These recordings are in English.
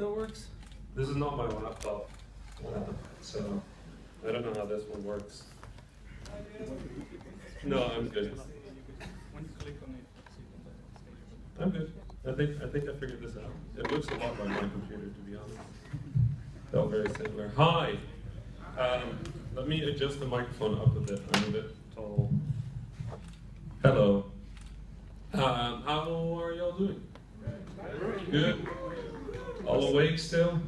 that works? This is not my laptop, so I don't know how this one works. No, I'm good. When you click on it, see it on the stage. I'm good. I think I think I figured this out. It looks a lot like my computer, to be honest. They're very similar. Hi. Um, let me adjust the microphone up a bit. I'm a bit tall. Hello. Um, how are y'all doing? Good. All awake still?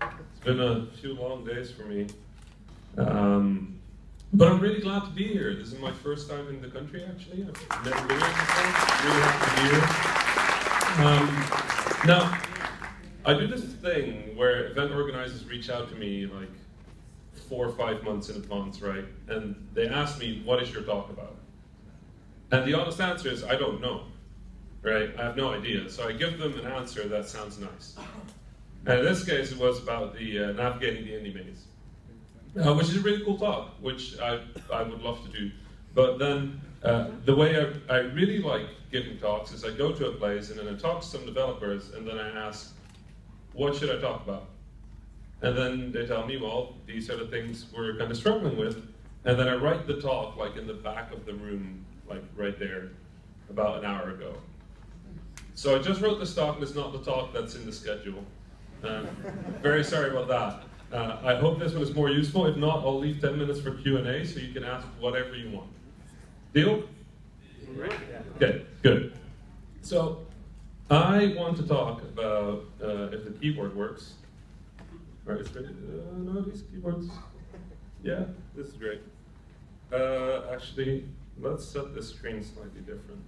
It's been a few long days for me. Um, but I'm really glad to be here. This is my first time in the country, actually. I've never been here before. Really happy to be here. Um, now, I do this thing where event organizers reach out to me like four or five months in advance, right? And they ask me, what is your talk about? And the honest answer is, I don't know, right? I have no idea. So I give them an answer that sounds nice. And in this case, it was about the uh, navigating the indie maze, uh, which is a really cool talk, which I, I would love to do. But then uh, the way I, I really like giving talks is I go to a place and then I talk to some developers and then I ask, what should I talk about? And then they tell me, well, these are the things we're kind of struggling with. And then I write the talk like in the back of the room, like right there, about an hour ago. So I just wrote this talk and it's not the talk that's in the schedule. Um, very sorry about that. Uh, I hope this one is more useful. If not, I'll leave 10 minutes for Q&A so you can ask whatever you want. Deal? Okay, good. So I want to talk about uh, if the keyboard works. All right, uh, no, these keyboards. Yeah, this is great. Uh, actually, let's set the screen slightly different.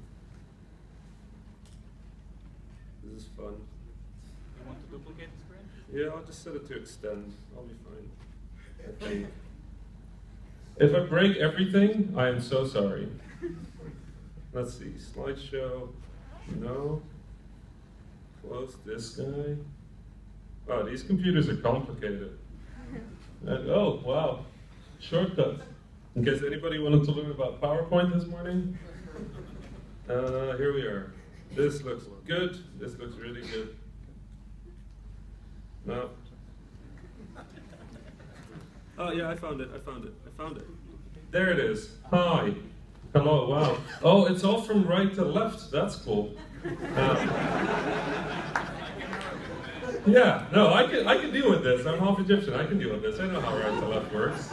This is fun. You want to duplicate the screen? Yeah, I'll just set it to extend. I'll be fine. If I break everything, I am so sorry. Let's see, slideshow, no. Close this guy. Wow, these computers are complicated. And, oh, wow, shortcuts. In case anybody wanted to learn about PowerPoint this morning, uh, here we are. This looks good, this looks really good. No. Oh yeah, I found it. I found it. I found it. There it is. Hi. Hello. Wow. Oh, it's all from right to left. That's cool. Uh, yeah. No, I can. I can deal with this. I'm half Egyptian. I can deal with this. I know how right to left works.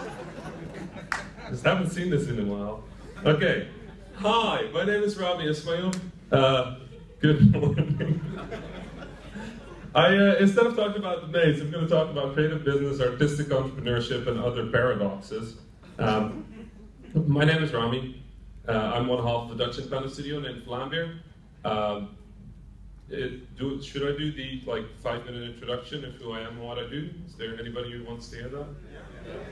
Just haven't seen this in a while. Okay. Hi. My name is Rami Ismail. Uh, good morning. I, uh, instead of talking about the maze, I'm going to talk about creative business, artistic entrepreneurship, and other paradoxes. Um, my name is Rami. Uh, I'm one half of the Dutch independent studio named Vlambeer. Um, it, do, should I do the like five minute introduction of who I am and what I do? Is there anybody who wants to hear that?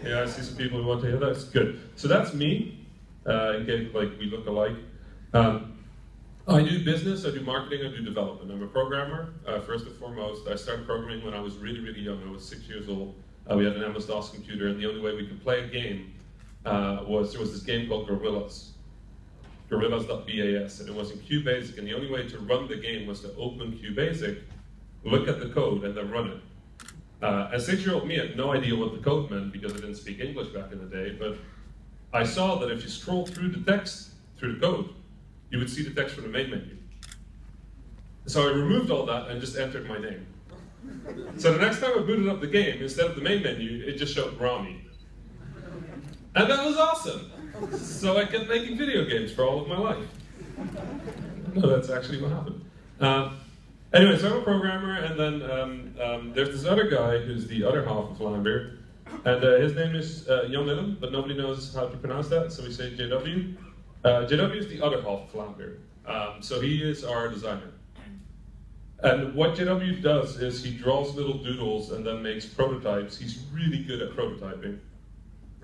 Yeah, yeah I see some people who want to hear that. It's good. So that's me. Uh, like we look alike. Um, I do business, I do marketing, I do development. I'm a programmer, uh, first and foremost. I started programming when I was really, really young. I was six years old. Uh, we had an MS-DOS computer, and the only way we could play a game uh, was there was this game called Gorillas. Gorillas.bas, and it was in QBasic, and the only way to run the game was to open QBasic, look at the code, and then run it. Uh, as six-year-old me, had no idea what the code meant because I didn't speak English back in the day, but I saw that if you scroll through the text, through the code, you would see the text from the main menu. So I removed all that and just entered my name. So the next time I booted up the game, instead of the main menu, it just showed Rami. And that was awesome. So I kept making video games for all of my life. No, that's actually what happened. Uh, anyway, so I'm a programmer, and then um, um, there's this other guy who's the other half of Vlambeer, and uh, his name is uh, Jan but nobody knows how to pronounce that, so we say JW. Uh, JW is the other half of Vlambeer, um, so he is our designer. And what JW does is he draws little doodles and then makes prototypes. He's really good at prototyping.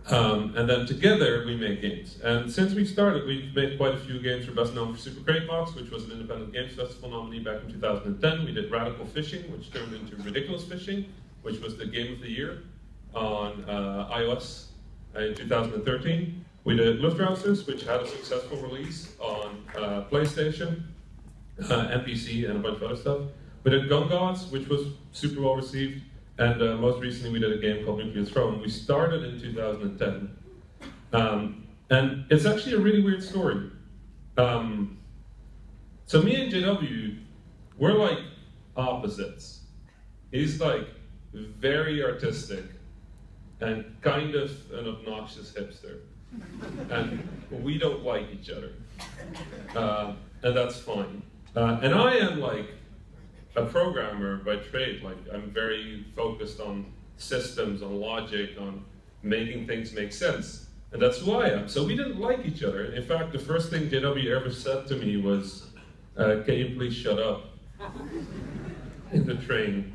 Um, and then together we make games. And since we started, we've made quite a few games. We're best known for Super Crate Box, which was an Independent Games Festival nominee back in 2010. We did Radical Fishing, which turned into Ridiculous Fishing, which was the game of the year on uh, iOS in 2013. We did Luftrausers, which had a successful release on uh, PlayStation, uh, and a bunch of other stuff. we did GUN GODZ, which was super well received, and uh, most recently we did a game called Nuclear Throne. We started in 2010, um, and it's actually a really weird story. Um, so me and JW, we're like opposites. He's like very artistic and kind of an obnoxious hipster. And we don't like each other. Uh, and that's fine. Uh, and I am like a programmer by trade. Like I'm very focused on systems, on logic, on making things make sense. And that's who I am. So we didn't like each other. In fact, the first thing JW ever said to me was, uh, can you please shut up? In the train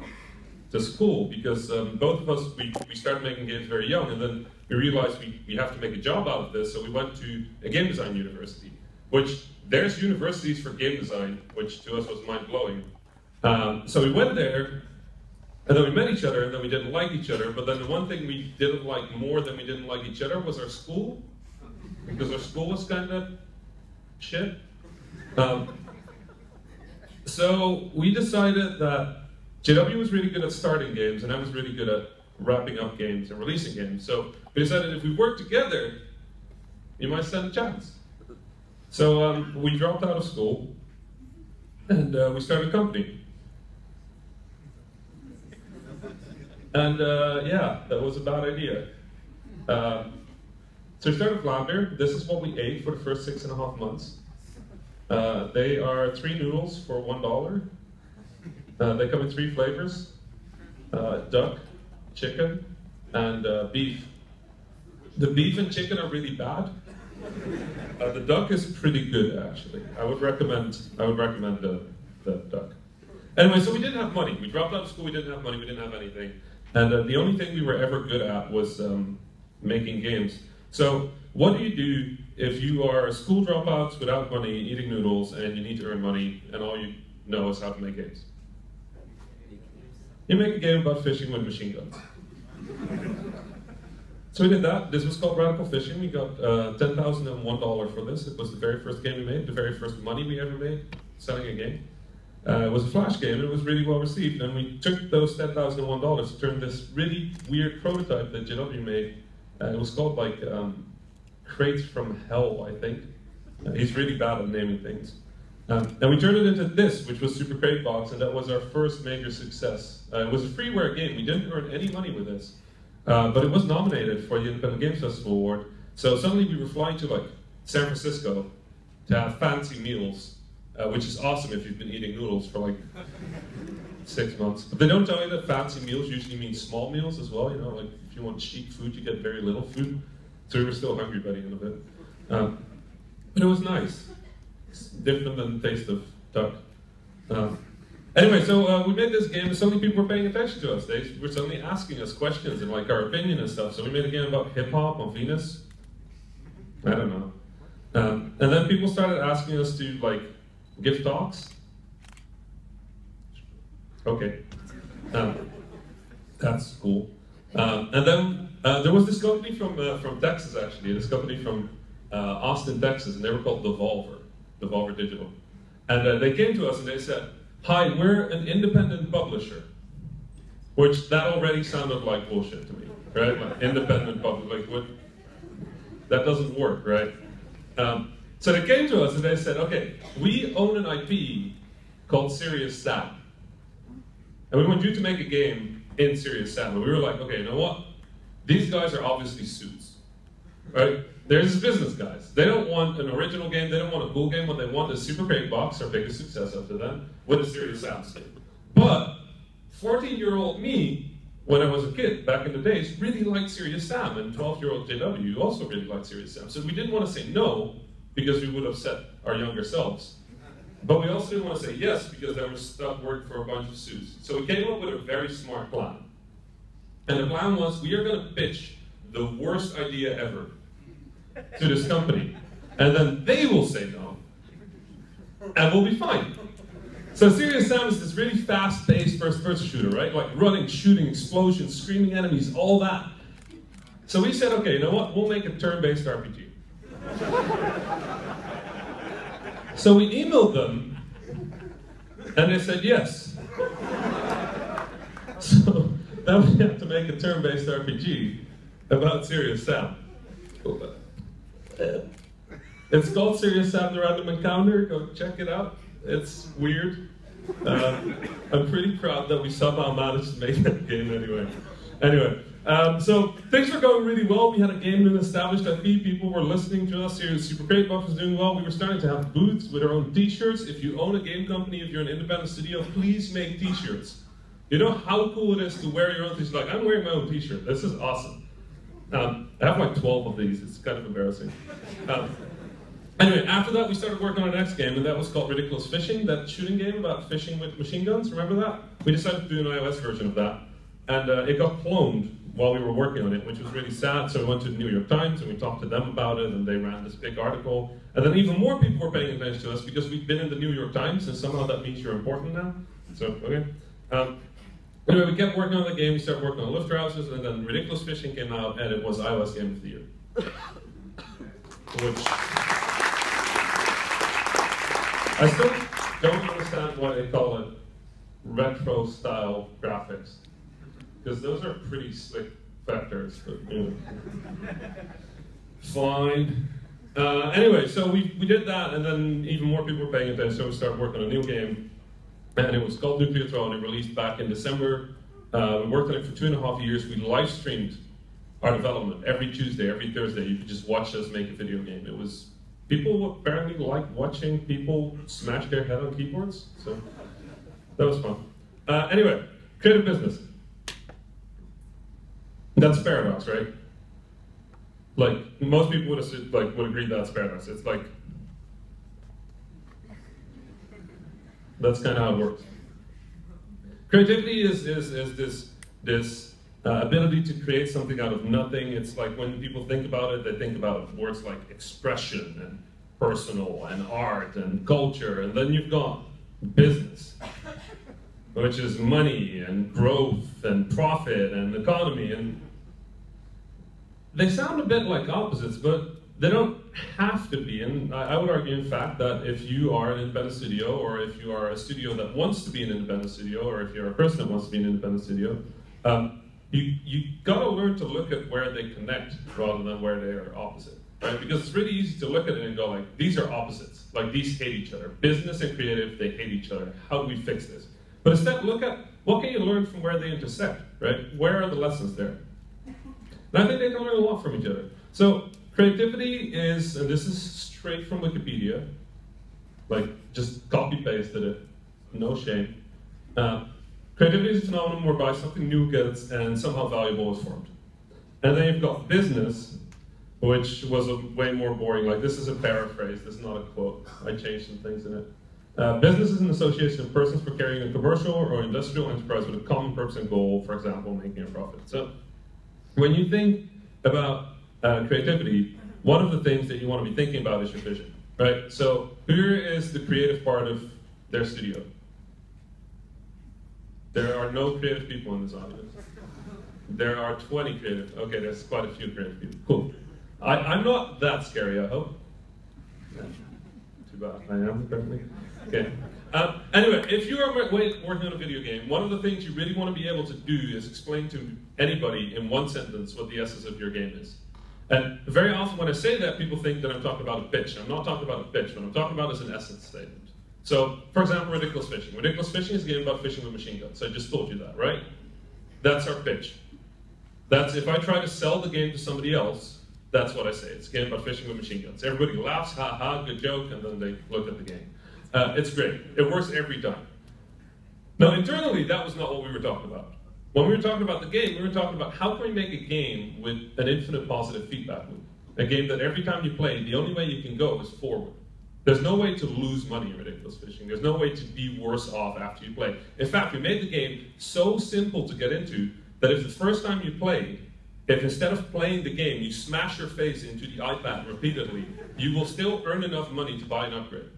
to school because um, both of us, we, we started making games very young and then we realized we, we have to make a job out of this, so we went to a game design university, which there's universities for game design, which to us was mind-blowing. Um, so we went there, and then we met each other, and then we didn't like each other, but then the one thing we didn't like more than we didn't like each other was our school, because our school was kind of shit. Um, so we decided that JW was really good at starting games, and I was really good at wrapping up games and releasing games. So we decided if we work together, you might stand a chance. So um, we dropped out of school, and uh, we started a company. And uh, yeah, that was a bad idea. Um, so we started Vlambeer. This is what we ate for the first six and a half months. Uh, they are three noodles for one dollar. Uh, they come in three flavors: uh, duck, chicken, and uh, beef. The beef and chicken are really bad. Uh, the duck is pretty good, actually. I would recommend. I would recommend the, the duck. Anyway, so we didn't have money. We dropped out of school. We didn't have money. We didn't have anything, and uh, the only thing we were ever good at was um, making games. So, what do you do if you are a school dropouts without money, eating noodles, and you need to earn money, and all you know is how to make games? You make a game about fishing with machine guns. So we did that. This was called Radical Fishing. We got uh, $10,001 for this. It was the very first game we made, the very first money we ever made selling a game. Uh, it was a flash game and it was really well received. And we took those $10,001, turned this really weird prototype that JW made. Uh, it was called like um, Crates from Hell, I think. Uh, he's really bad at naming things. Um, and we turned it into this, which was Super Crate Box, and that was our first major success. Uh, it was a freeware game. We didn't earn any money with this, uh, but it was nominated for the Independent Games Festival Award. So suddenly we were flying to like San Francisco to have fancy meals, uh, which is awesome if you've been eating noodles for like six months. But they don't tell you that fancy meals usually mean small meals as well. You know, like if you want cheap food, you get very little food. So we were still hungry by the end of it. Um, but it was nice different than the taste of duck. Um, anyway, so uh, we made this game, and suddenly people were paying attention to us. They were suddenly asking us questions and like our opinion and stuff. So we made a game about hip hop on Venus. I don't know. Um, and then people started asking us to like give talks. Okay, um, that's cool. Um, and then uh, there was this company from uh, from Texas actually, this company from uh, Austin, Texas, and they were called Devolver. Devolver Digital. And uh, they came to us and they said, Hi, we're an independent publisher. Which that already sounded like bullshit to me, right? Like independent publisher, like what? That doesn't work, right? Um, so they came to us and they said, okay, we own an IP called Serious Sam. And we want you to make a game in Serious Sam. And we were like, okay, you know what? These guys are obviously suits, right? There's business guys. They don't want an original game. They don't want a cool game. What they want is Super Crate Box, our biggest success up to then, with a Serious Sam skin. But 14-year-old me, when I was a kid back in the days, really liked Serious Sam, and 12-year-old JW also really liked Serious Sam. So we didn't want to say no because we would upset our younger selves. But we also didn't want to say yes because that was stuff work for a bunch of suits. So we came up with a very smart plan. And the plan was we are going to pitch the worst idea ever to this company. And then they will say no. And we'll be fine. So Serious Sam is this really fast-paced first-person shooter, right? Like running, shooting, explosions, screaming enemies, all that. So we said, okay, you know what? We'll make a turn-based RPG. so we emailed them, and they said yes. so then we have to make a turn-based RPG about Serious Sam. It's called Serious the Random Encounter. Go check it out. It's weird. Uh, I'm pretty proud that we somehow managed to make that game anyway. Anyway, um, so things were going really well. We had a game and established IP. People were listening to us here. Super Crate Box was doing well. We were starting to have booths with our own T-shirts. If you own a game company, if you're an independent studio, please make T-shirts. You know how cool it is to wear your own T-shirt. Like I'm wearing my own T-shirt. This is awesome. Um, I have like 12 of these. It's kind of embarrassing. Um, Anyway, after that, we started working on our next game, and that was called Ridiculous Fishing, that shooting game about fishing with machine guns. Remember that? We decided to do an iOS version of that, and uh, it got cloned while we were working on it, which was really sad. So we went to the New York Times and we talked to them about it, and they ran this big article. And then even more people were paying attention to us because we've been in the New York Times, and somehow that means you're important now. So okay. Um, anyway, we kept working on the game. We started working on Luftrausers, and then Ridiculous Fishing came out, and it was iOS Game of the Year. Which I still don't understand why they call it retro style graphics. Because those are pretty slick vectors, but you know. Fine. Uh, anyway, so we, we did that, and then even more people were paying attention, so we started working on a new game. And it was called Nuclear Throne. It released back in December. Uh, we worked on it for two and a half years. We live streamed our development every Tuesday, every Thursday. You could just watch us make a video game. It was people apparently like watching people smash their head on keyboards, so that was fun. Uh, anyway, creative business. That's paradox, right? Like most people would like would agree that's paradox. It's like that's kind of how it works. Creativity is is, is this this uh, ability to create something out of nothing. It's like when people think about it, they think about words like expression and personal and art and culture, and then you've got business, which is money and growth and profit and economy. And they sound a bit like opposites, but they don't have to be. And I, would argue, in fact, that if you are an independent studio, or if you are a studio that wants to be an independent studio, or if you're a person that wants to be an independent studio, um, you you gotta learn to look at where they connect rather than where they are opposite, right? Because it's really easy to look at it and go like, these are opposites, like these hate each other. Business and creative, they hate each other. How do we fix this? But instead, look at what can you learn from where they intersect, right? Where are the lessons there? And I think they can learn a lot from each other. So creativity is, and this is straight from Wikipedia, like just copy pasted it, no shame. Uh, creativity is a phenomenon whereby something new gets and somehow valuable is formed. And then you've got business, which was a way more boring. Like this is a paraphrase, this is not a quote. I changed some things in it. Uh, business is an association of persons for carrying a commercial or industrial enterprise with a common purpose and goal, for example, making a profit. So when you think about uh, creativity, one of the things that you want to be thinking about is your vision, right? So here is the creative part of their studio. There are no creative people in this audience. There are 20 creative. Okay, there's quite a few creative people. Cool. I, I'm not that scary, I hope. Too bad. I am, apparently. Okay. Um, anyway, if you are working on a video game, one of the things you really want to be able to do is explain to anybody in one sentence what the essence of your game is. And very often when I say that, people think that I'm talking about a pitch. I'm not talking about a pitch. What I'm talking about is an essence statement. So, for example, Ridiculous Fishing. Ridiculous Fishing is a game about fishing with machine guns. I just told you that, right? That's our pitch. That's if I try to sell the game to somebody else, that's what I say. It's a game about fishing with machine guns. Everybody laughs, ha ha, good joke, and then they look at the game. Uh, it's great. It works every time. Now, internally, that was not what we were talking about. When we were talking about the game, we were talking about how can we make a game with an infinite positive feedback loop. A game that every time you play, the only way you can go is forward. There's no way to lose money in Ridiculous Fishing. There's no way to be worse off after you play. In fact, we made the game so simple to get into that if the first time you played, if instead of playing the game, you smash your face into the iPad repeatedly, you will still earn enough money to buy an upgrade.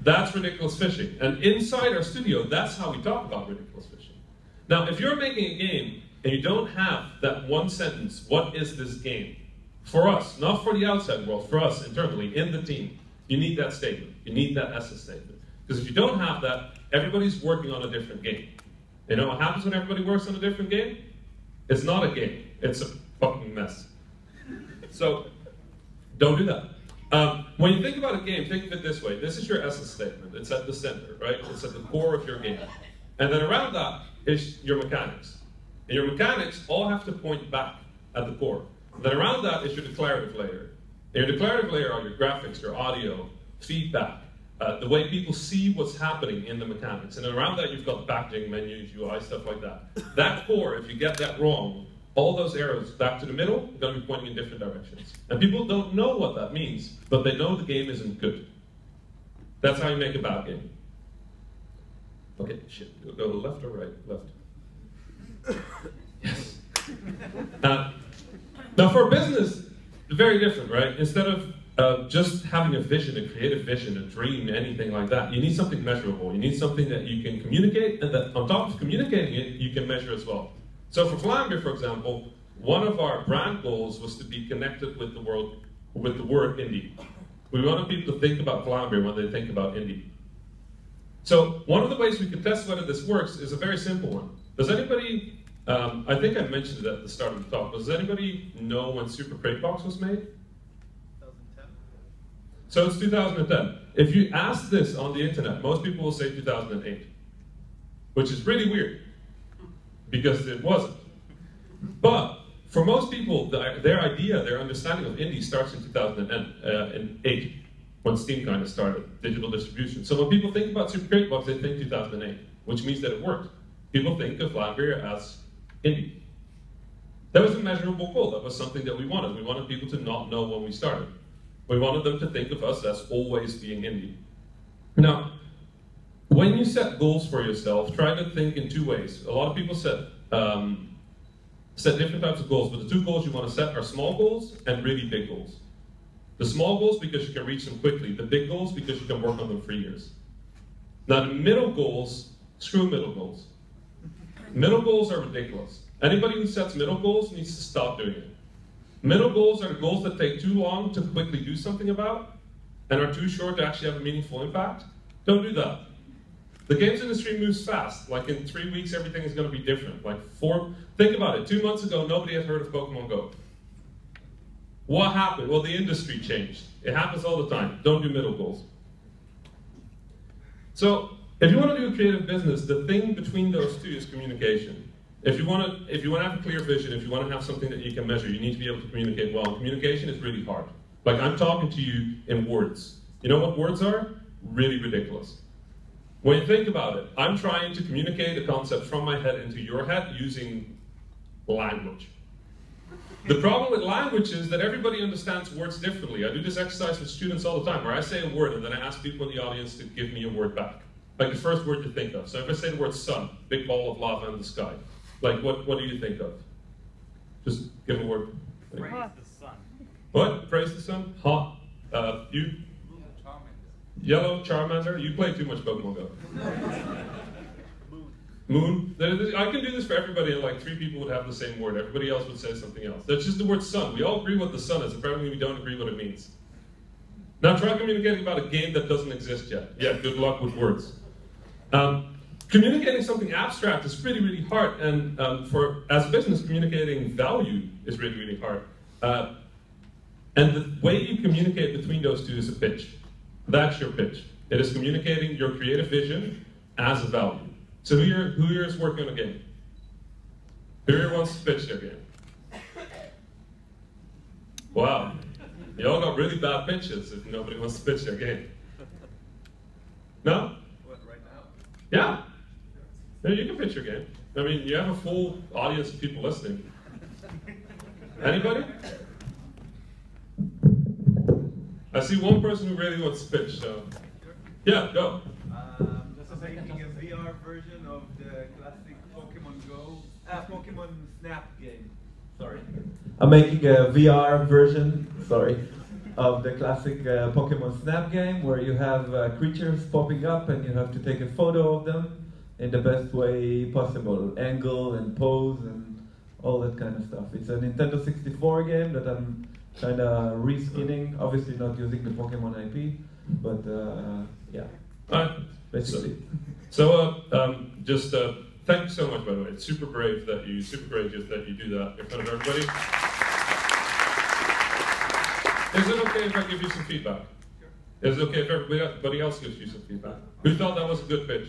That's ridiculous fishing. And inside our studio, that's how we talk about ridiculous fishing. Now, if you're making a game and you don't have that one sentence, what is this game? For us, not for the outside world, for us internally, in the team, you need that statement. You need that essence statement. Because if you don't have that, everybody's working on a different game. You know what happens when everybody works on a different game? It's not a game. It's a fucking mess. So don't do that. Um, when you think about a game, think of it this way. This is your essence statement. It's at the center, right? It's at the core of your game. And then around that is your mechanics. And your mechanics all have to point back at the core. Then around that is your declarative layer. And your declarative layer are your graphics, your audio, feedback, uh, the way people see what's happening in the mechanics. And around that you've got packaging, menus, UI, stuff like that. That core, if you get that wrong, all those arrows back to the middle are going to be pointing in different directions. And people don't know what that means, but they know the game isn't good. That's how you make a bad game. Okay, shit. Go left or right? Left. Yes. Uh, now, for business, very different, right? Instead of uh, just having a vision, a creative vision, a dream, anything like that, you need something measurable. You need something that you can communicate, and that on top of communicating it, you can measure as well. So for Vlambeer, for example, one of our brand goals was to be connected with the world, with the word indie. We wanted people to think about Vlambeer when they think about indie. So one of the ways we can test whether this works is a very simple one. Does anybody, um, I think I mentioned it at the start of the talk, does anybody know when Super Crate Box was made? 2010. So it's 2010. If you ask this on the internet, most people will say 2008, which is really weird because it wasn't. But for most people, the, their idea, their understanding of indie starts in 2008 when Steam kind of started, digital distribution. So when people think about Super Crate Box, they think 2008, which means that it worked. People think of Vlambeer as indie. That was a measurable goal. That was something that we wanted. We wanted people to not know when we started. We wanted them to think of us as always being indie. Now, when you set goals for yourself, try to think in two ways. A lot of people set um, set different types of goals, but the two goals you want to set are small goals and really big goals. The small goals because you can reach them quickly. The big goals because you can work on them for years. Now the middle goals, screw middle goals. Middle goals are ridiculous. Anybody who sets middle goals needs to stop doing it. Middle goals are goals that take too long to quickly do something about and are too short to actually have a meaningful impact. Don't do that. The games industry moves fast. Like in three weeks, everything is going to be different. Like four, think about it. Two months ago, nobody had heard of Pokemon Go. What happened? Well, the industry changed. It happens all the time. Don't do middle goals. So, if you want to do a creative business, the thing between those two is communication. If you want to, if you want to have a clear vision, if you want to have something that you can measure, you need to be able to communicate well. communication is really hard. Like I'm talking to you in words. You know what words are? Really ridiculous. When you think about it, I'm trying to communicate a concept from my head into your head using language. The problem with language is that everybody understands words differently. I do this exercise with students all the time where I say a word and then I ask people in the audience to give me a word back. Like the first word you think of. So if I say the word sun, big ball of lava in the sky, like what, what do you think of? Just give a word. Praise the sun. What? Praise the sun? Hot. Uh, you? Yellow Charmander? You play too much Pokemon Go. Moon. I can do this for everybody, and like three people would have the same word. Everybody else would say something else. That's just the word sun. We all agree what the sun is. Apparently, we don't agree what it means. Now, try communicating about a game that doesn't exist yet. Yeah, good luck with words. Um, communicating something abstract is really, really hard, and um, for as a business, communicating value is really, really hard. Uh, and the way you communicate between those two is a pitch. That's your pitch. It is communicating your creative vision as a value. So who here, who here is working on a game? Who here wants to pitch their game? Wow. You all got really bad pitches if nobody wants to pitch their game. No? What, right now? Yeah. Yeah, you can pitch your game. I mean, you have a full audience of people listening. Anybody? I see one person who really wants to pitch, so. Yeah, go. Um, just making a VR version of the classic Pokemon Go, uh, Pokemon Snap game. Sorry. I'm making a VR version, sorry, of the classic uh, Pokemon Snap game where you have uh, creatures popping up and you have to take a photo of them in the best way possible, angle and pose and all that kind of stuff. It's a Nintendo 64 game that I'm kind of reskinning, obviously not using the Pokemon IP, but uh, yeah, Alright. basically. So uh, um, just uh, thank you so much, by the way. It's super brave that you, super courageous that you do that in front of everybody. Is it okay if I give you some feedback? Is it okay if everybody else gives you some feedback? Who thought that was a good pitch?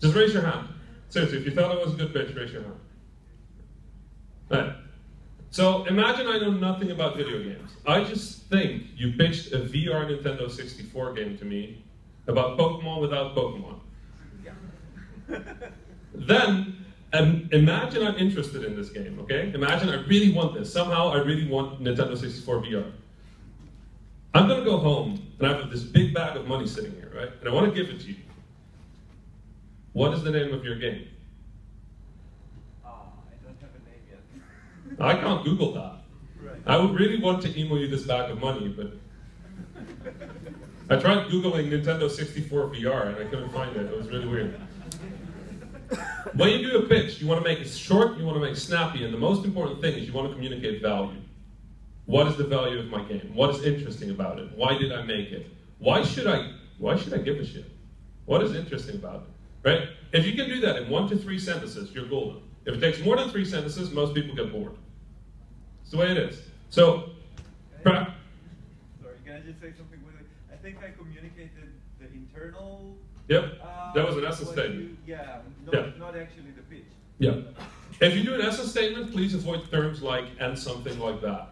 Just raise your hand. Seriously, if you thought it was a good pitch, raise your hand. Right. So imagine I know nothing about video games. I just think you pitched a VR Nintendo 64 game to me about Pokemon without Pokemon. then um, imagine I'm interested in this game, okay? Imagine I really want this. Somehow I really want Nintendo 64 VR. I'm gonna go home and I have this big bag of money sitting here, right? And I wanna give it to you. What is the name of your game? Ah, I don't have a name yet. I can't Google that. I would really want to email you this bag of money, but I tried Googling Nintendo 64 VR and I couldn't find it. It was really weird. When you do a pitch, you want to make it short, you want to make it snappy, and the most important thing is you want to communicate value. What is the value of my game? What is interesting about it? Why did I make it? Why should I why should I give a shit? What is interesting about it? Right? If you can do that in one to three sentences, you're golden. If it takes more than three sentences, most people get bored. It's the way it is. So, pra- Sorry, can I just say something? I think I communicated the internal. yep, Uh, that was an essence statement. you- yeah, not, Yeah. not actually the pitch. Yeah. If you do an essence statement, please avoid terms like and something like that.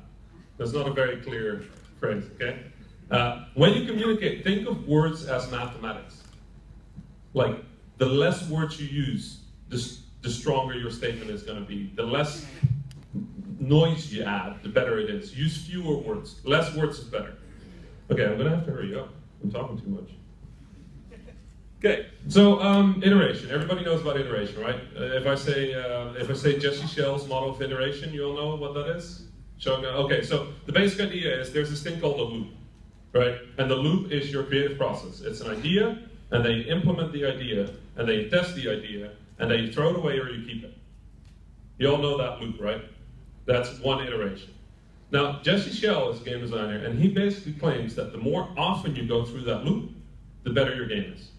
That's not a very clear phrase, okay? Uh, when you communicate, think of words as mathematics. Like, the less words you use, the, the stronger your statement is going to be. The less noise you add, the better it is. Use fewer words. Less words is better. Okay, I'm going to have to hurry up. I'm talking too much. Okay, so um, iteration. Everybody knows about iteration, right? Uh, if I say uh, if I say Jesse Schell's model of iteration, you all know what that is. Showing okay, so the basic idea is there's this thing called a loop, right? And the loop is your creative process. It's an idea, and then you implement the idea, and then you test the idea, and then you throw it away or you keep it. You all know that loop, right? That's one iteration. Now, Jesse Schell is a game designer, and he basically claims that the more often you go through that loop, the better your game is.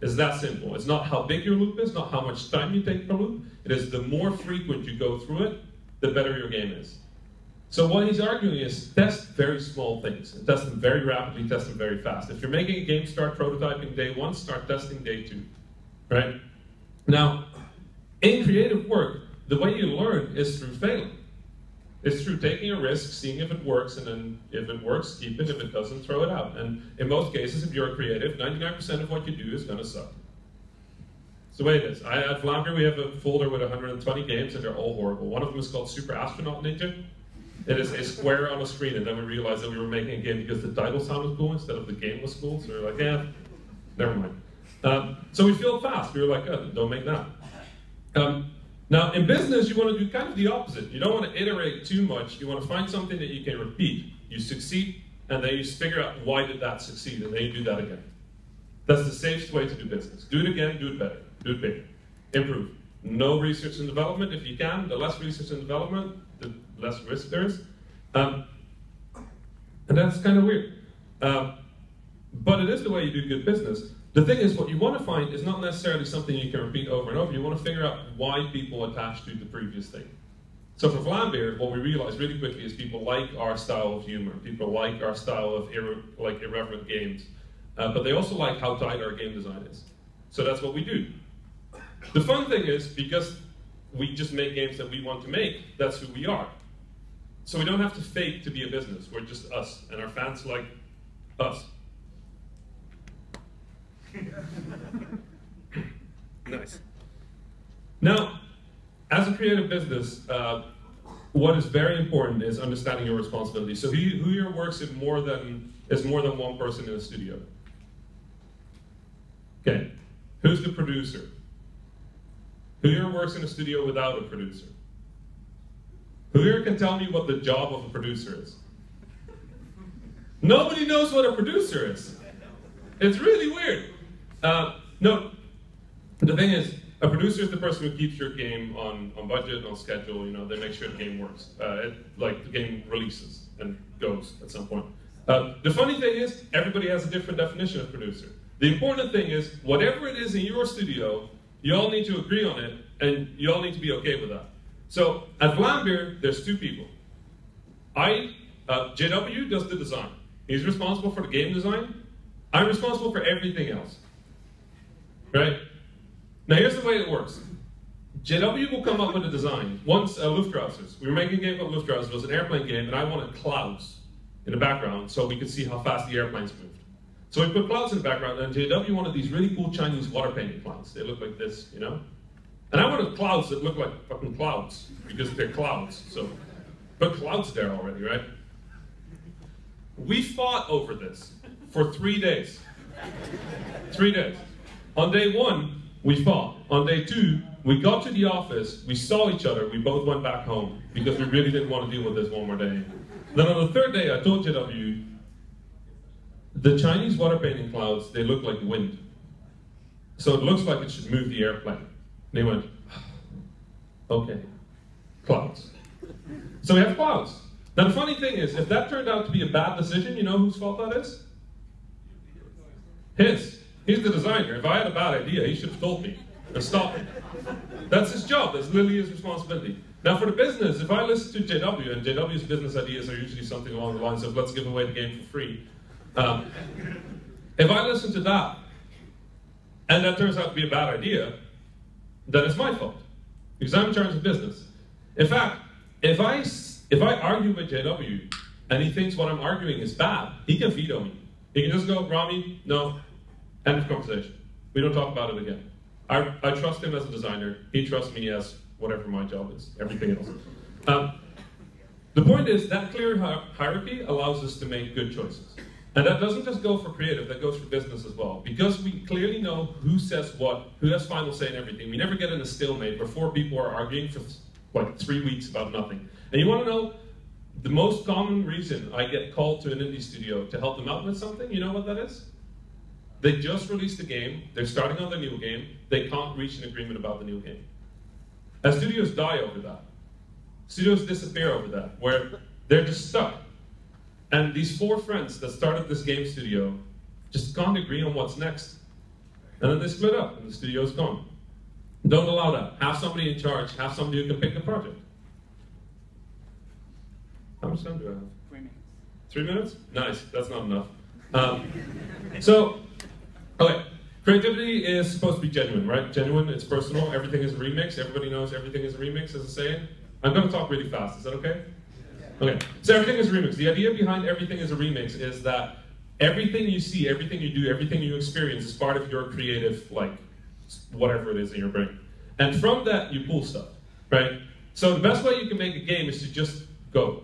It's that simple. It's not how big your loop is, not how much time you take per loop. It is the more frequent you go through it, the better your game is. So what he's arguing is test very small things and test them very rapidly, test them very fast. If you're making a game, start prototyping day one, start testing day two, right? Now, in creative work, the way you learn is through failing. It's through taking a risk, seeing if it works, and then if it works, keep it. If it doesn't, throw it out. And in most cases, if you're creative, 99% of what you do is going to suck. It's the way it is. I, at Vlambeer, we have a folder with 120 games, and they're all horrible. One of them is called Super Astronaut Ninja. It is a square on a screen, and then we realized that we were making a game because the title sounded cool instead of the game was cool. So we were like, yeah, never mind. Um, so we feel fast. We were like, oh, don't make that. Um, now, in business, you want to do kind of the opposite. You don't want to iterate too much. You want to find something that you can repeat. You succeed, and then you figure out why did that succeed, and then you do that again. That's the safest way to do business. Do it again, do it better, do it bigger, improve. No research and development if you can. The less research and development, the less risk there is. Um, and that's kind of weird. Um, but it is the way you do good business. The thing is, what you want to find is not necessarily something you can repeat over and over. You want to figure out why people attach to the previous thing. So for Vlambeer, what we realized really quickly is people like our style of humor. People like our style of irre- like irreverent games, uh, but they also like how tight our game design is. So that's what we do. The fun thing is because we just make games that we want to make. That's who we are. So we don't have to fake to be a business. We're just us, and our fans like us. nice. Now, as a creative business, uh, what is very important is understanding your responsibility. So who, who here works in more than is more than one person in a studio? Okay. Who's the producer? Who here works in a studio without a producer? Who here can tell me what the job of a producer is? Nobody knows what a producer is. It's really weird. Uh, no, the thing is, a producer is the person who keeps your game on, on budget, on schedule. You know, they make sure the game works. Uh, it, like the game releases and goes at some point. Uh, the funny thing is, everybody has a different definition of producer. The important thing is, whatever it is in your studio, you all need to agree on it, and you all need to be okay with that. So at Vlambeer, there's two people. I, uh, JW does the design. He's responsible for the game design. I'm responsible for everything else. Right? Now here's the way it works. JW will come up with a design. Once uh, Luftrausers, we were making a game called Luftrausers. It was an airplane game, and I wanted clouds in the background so we could see how fast the airplanes moved. So we put clouds in the background, and JW wanted these really cool Chinese water painting clouds. They look like this, you know? And I wanted clouds that look like fucking clouds, because they're clouds. So put clouds there already, right? We fought over this for three days. Three days. On day one, we fought. On day two, we got to the office, we saw each other, we both went back home because we really didn't want to deal with this one more day. Then on the third day, I told JW, the Chinese water painting clouds, they look like wind. So it looks like it should move the airplane. They went, okay, clouds. So we have clouds. Now the funny thing is, if that turned out to be a bad decision, you know whose fault that is? His. He's the designer. If I had a bad idea, he should have told me and stopped me. That's his job. That's literally his responsibility. Now for the business, if I listen to JW, and JW's business ideas are usually something along the lines of let's give away the game for free. Um, if I listen to that, and that turns out to be a bad idea, then it's my fault. Because I'm in charge of business. In fact, if I, if I argue with JW and he thinks what I'm arguing is bad, he can veto me. He can just go, Rami, no, end of conversation. We don't talk about it again. I, I trust him as a designer. He trusts me as whatever my job is, everything else. Um, the point is that clear hierarchy allows us to make good choices. And that doesn't just go for creative, that goes for business as well. Because we clearly know who says what, who has final say in everything. We never get in a stalemate where four people are arguing for like three weeks about nothing. And you want to know the most common reason I get called to an indie studio to help them out with something, you know what that is? They just released a game, they're starting on the new game, they can't reach an agreement about the new game. And studios die over that. Studios disappear over that, where they're just stuck. And these four friends that started this game studio just can't agree on what's next. And then they split up and the studio's gone. Don't allow that. Have somebody in charge, have somebody who can pick the project. How much time do I have? Three minutes. Three minutes? Nice, that's not enough. Um, so, okay, creativity is supposed to be genuine, right? Genuine, it's personal, everything is a remix, everybody knows everything is a remix, as a saying. I'm gonna talk really fast, is that okay? Okay, so everything is a remix. The idea behind everything is a remix is that everything you see, everything you do, everything you experience is part of your creative, like, whatever it is in your brain. And from that, you pull stuff, right? So the best way you can make a game is to just go.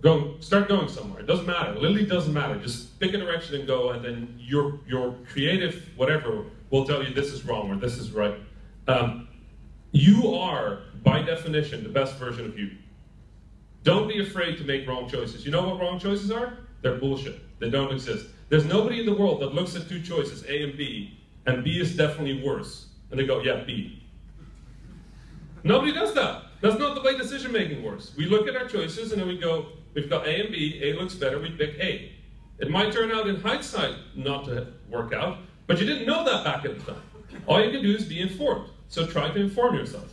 Go, start going somewhere. It doesn't matter. It literally doesn't matter. Just pick a direction and go, and then your your creative whatever will tell you this is wrong or this is right. Um, you are, by definition, the best version of you. Don't be afraid to make wrong choices. You know what wrong choices are? They're bullshit. They don't exist. There's nobody in the world that looks at two choices, A and B, and B is definitely worse. And they go, yeah, B. Nobody does that. That's not the way decision making works. We look at our choices and then we go, we've got A and B, A looks better, we pick A. It might turn out in hindsight not to work out, but you didn't know that back at the time. All you can do is be informed. So try to inform yourself.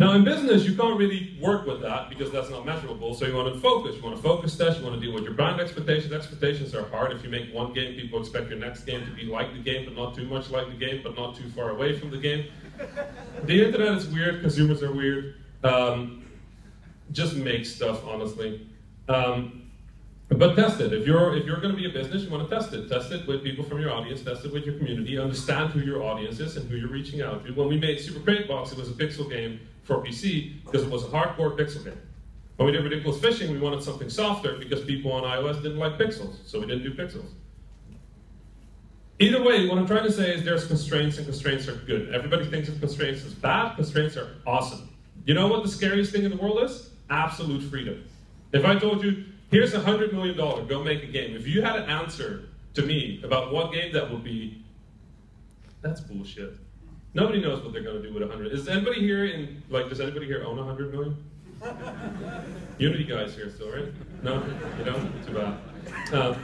Now in business, you can't really work with that because that's not measurable. So you want to focus. You want to focus test. You want to deal with your brand expectations. Expectations are hard. If you make one game, people expect your next game to be like the game, but not too much like the game, but not too far away from the game. The internet is weird. Consumers are weird. Um, just make stuff, honestly. Um, but test it. If you're if you're going to be a business, you want to test it. Test it with people from your audience. Test it with your community. Understand who your audience is and who you're reaching out to. When we made Super Crate Box, it was a pixel game for PC because it was a hardcore pixel game. When we did Ridiculous Fishing, we wanted something softer because people on iOS didn't like pixels, so we didn't do pixels. Either way, what I'm trying to say is there's constraints and constraints are good. Everybody thinks of constraints as bad, constraints are awesome. You know what the scariest thing in the world is? Absolute freedom. If I told you, here's a hundred million dollar, go make a game. If you had an answer to me about what game that would be, that's bullshit. Nobody knows what they're going to do with a hundred. Is anybody here in like? Does anybody here own a hundred million? Unity guys here still, right? No, you don't. Too bad. Um,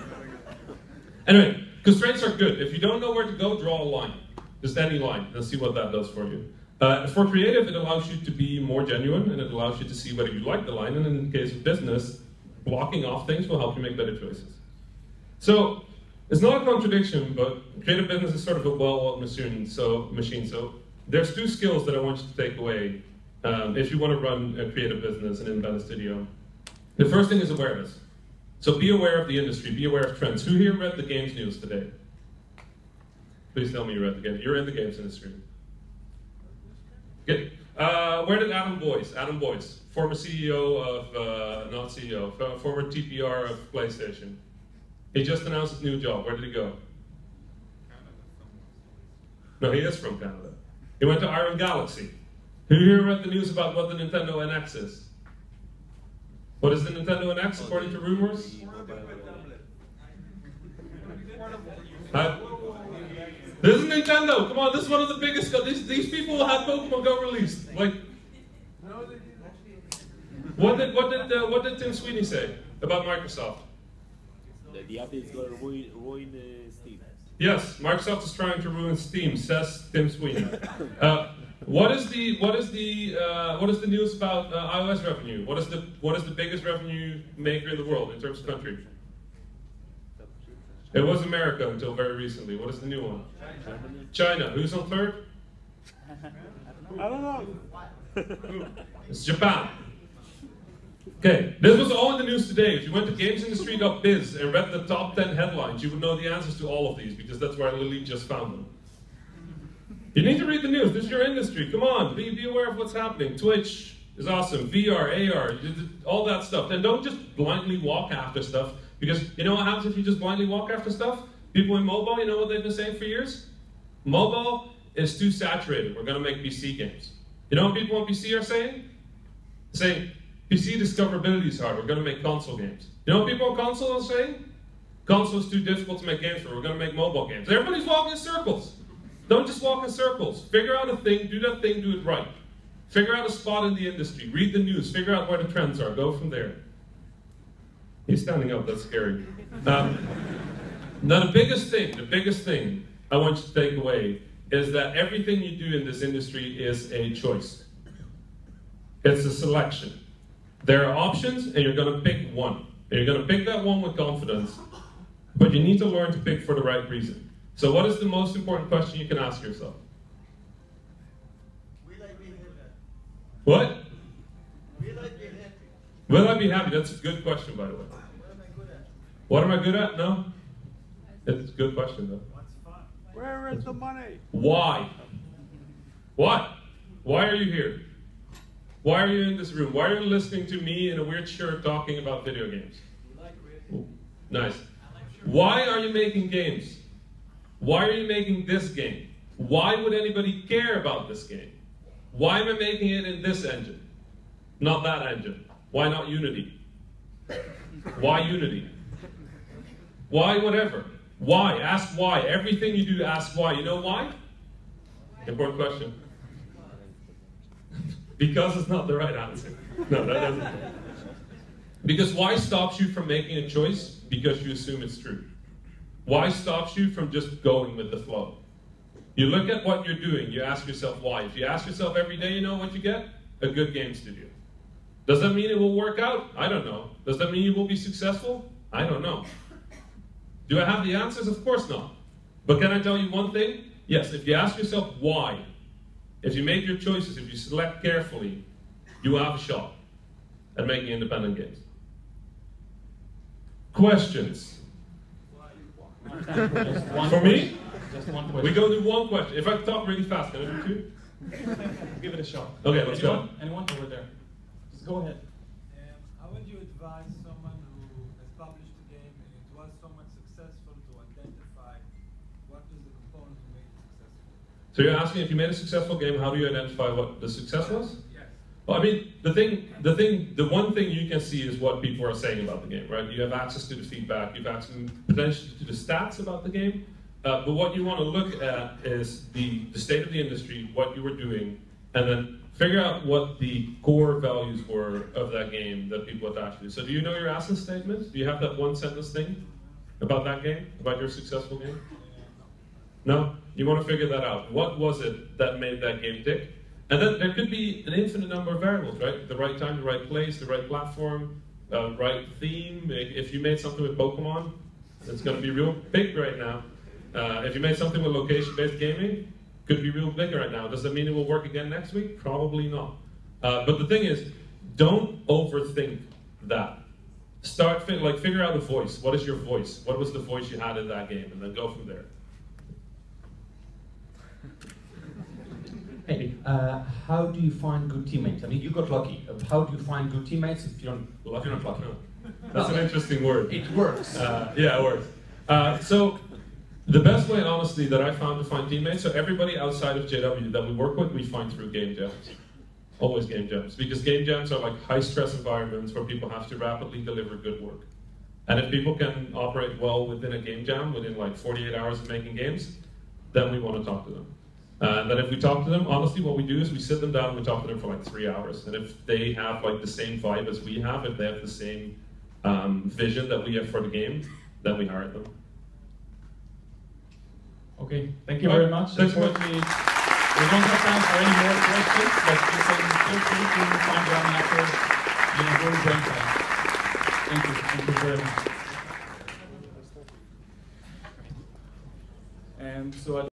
anyway, constraints are good. If you don't know where to go, draw a line, just any line, and see what that does for you. Uh, for creative, it allows you to be more genuine, and it allows you to see whether you like the line. And in the case of business, blocking off things will help you make better choices. So it's not a contradiction, but creative business is sort of a well-oiled machine. So machine. So there's two skills that I want you to take away um, if you want to run a creative business and invent a studio. The first thing is awareness. So be aware of the industry, be aware of trends. Who here read the games news today? Please tell me you read the game. You're in the games industry. Good. Uh, where did Adam Boyes, Adam Boyes, former CEO of, uh, not CEO, former TPR of PlayStation, he just announced his new job. Where did he go? No, he is from Canada. He went to Iron Galaxy. Who here read the news about what the Nintendo NX is? What is the Nintendo NX according to rumors? Huh? This is Nintendo. Come on, this is one of the biggest. These, these people had Pokemon Go released. Like, what did what did uh, what did Tim Sweeney say about Microsoft? The update is going to ruin, ruin uh, Steam. Yes, Microsoft is trying to ruin Steam, says Tim Sweeney. Uh, what is the what is the uh, what is the news about uh, iOS revenue? What is the what is the biggest revenue maker in the world in terms of country? It was America until very recently. What is the new one? China. Who's on third? I don't know. It's Japan. Okay, this was all in the news today. If you went to gamesindustry.biz and read the top 10 headlines, you would know the answers to all of these because that's where Lily just found them. You need to read the news. This is your industry. Come on, be, be aware of what's happening. Twitch is awesome. VR, AR, all that stuff. And don't just blindly walk after stuff because you know what happens if you just blindly walk after stuff? People in mobile, you know what they've been saying for years? Mobile is too saturated. We're going to make PC games. You know what people on PC are saying? Saying, PC discoverability is hard. We're going to make console games. You know what people on console are saying? Console is too difficult to make games for. We're going to make mobile games. Everybody's walking in circles. Don't just walk in circles. Figure out a thing, do that thing, do it right. Figure out a spot in the industry, read the news, figure out where the trends are, go from there. He's standing up, that's scary. Um, now, the biggest thing, the biggest thing I want you to take away is that everything you do in this industry is a choice. It's a selection. There are options, and you're going to pick one. And you're going to pick that one with confidence, but you need to learn to pick for the right reason. So, what is the most important question you can ask yourself? Will I be happy? What? Will I be happy? Will I be happy? That's a good question, by the way. What am I good at? What am I good at? No? It's a good question, though. What's fun? Where is the money? Why? What? Why are you here? Why are you in this room? Why are you listening to me in a weird shirt talking about video games? Ooh, nice. Why are you making games? Why are you making this game? Why would anybody care about this game? Why am I making it in this engine? Not that engine. Why not Unity? Why Unity? Why whatever? Why? Ask why. Everything you do, ask why. You know why? Important question. because it's not the right answer. No, that doesn't. Because why stops you from making a choice? Because you assume it's true. Why stops you from just going with the flow? You look at what you're doing, you ask yourself why. If you ask yourself every day, you know what you get? A good game studio. Does that mean it will work out? I don't know. Does that mean you will be successful? I don't know. Do I have the answers? Of course not. But can I tell you one thing? Yes, if you ask yourself why, if you make your choices, if you select carefully, you have a shot at making independent games. Questions? Just one For me? Just one question. We question. go to one question. If I talk really fast, can I do two? Give it a shot. Okay, let's go. anyone, Anyone over there? Just go ahead. Um, how would you advise someone who has published a game and it was somewhat successful to identify what is the component who made it successful? So you're asking if you made a successful game, how do you identify what the success was? Yes. Well, I mean, the thing, the thing, the one thing you can see is what people are saying about the game, right? You have access to the feedback, you've access potentially to the stats about the game, uh, but what you want to look at is the, the state of the industry, what you were doing, and then figure out what the core values were of that game that people attach to. So, do you know your asset statement? Do you have that one sentence thing about that game, about your successful game? No? You want to figure that out. What was it that made that game tick? And then there could be an infinite number of variables, right? The right time, the right place, the right platform, uh, right theme. If you made something with Pokemon, it's going to be real big right now. Uh, if you made something with location-based gaming, could be real big right now. Does that mean it will work again next week? Probably not. Uh, but the thing is, don't overthink that. Start fi- like figure out the voice. What is your voice? What was the voice you had in that game, and then go from there. Hey, uh, how do you find good teammates? I mean, you got lucky. Uh, How do you find good teammates if you don't? If you're not lucky. That's an interesting word. It works. Uh, yeah, it works. Uh, so the best way, honestly, that I found to find teammates, so everybody outside of JW that we work with, we find through game jams. Always game jams. Because game jams are like high stress environments where people have to rapidly deliver good work. And if people can operate well within a game jam, within like 48 hours of making games, then we want to talk to them. Uh, and then if we talk to them, honestly, what we do is we sit them down and we talk to them for like three hours. And if they have like the same vibe as we have, if they have the same um, vision that we have for the game, then we hire them. Okay, thank you very much. Thanks. Unfortunately, we don't have time for any more questions, but you can feel free to find John after the very brain time. Thank you, thank you very much. And so I